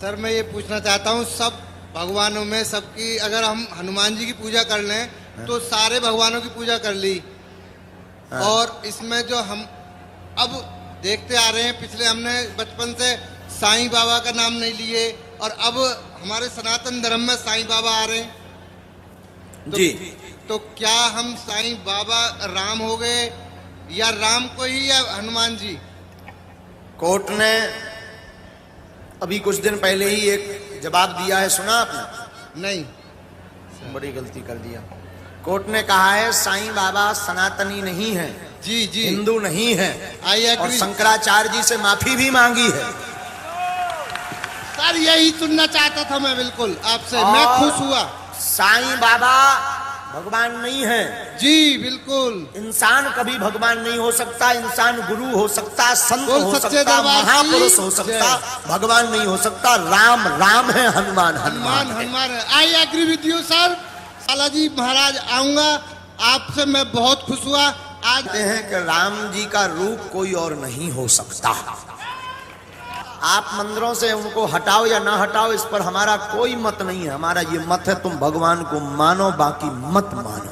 Sir मैं ये पूछना चाहता हूँ सब भगवानों में सबकी अगर हम हनुमान जी की पूजा कर लें तो सारे भगवानों की पूजा कर ली। और इसमें जो हम अब देखते आ रहे हैं पिछले हमने बचपन से साईं बाबा का नाम नहीं लिए और अब हमारे सनातन धर्म में साईं बाबा आ रहे हैं। तो, जी। तो क्या हम साईं बाबा राम हो गए या राम को ही या हनुमान जी? कोर्ट ने अभी कुछ दिन पहले ही एक जवाब दिया है सुना आपने? नहीं। बड़ी गलती कर दिया। कोर्ट ने कहा है साईं बाबा सनातनी नहीं है जी जी। हिंदू नहीं है और शंकराचार्य जी से माफ़ी भी मांगी है। सर यही सुनना चाहता था मैं बिल्कुल आपसे। मैं खुश हुआ। साईं बाबा भगवान नहीं है। जी बिल्कुल। इंसान कभी भगवान नहीं हो सकता इंसान गुरु हो सकता संत हो सकता महापुरुष हो सकता भगवान नहीं हो सकता राम राम है Hanuman Hanuman Hanuman I agree with you sir. Balaji Maharaj आऊँगा। आपसे मैं बहुत खुश हुआ। आज हैं कि राम जी का रूप कोई और नहीं हो सकता। आप मंदिरों से उनको हटाओ या ना हटाओ, इस पर हमारा कोई मत नहीं है। हमारा ये मत है, तुम भगवान को मानो, बाकी मत मानो।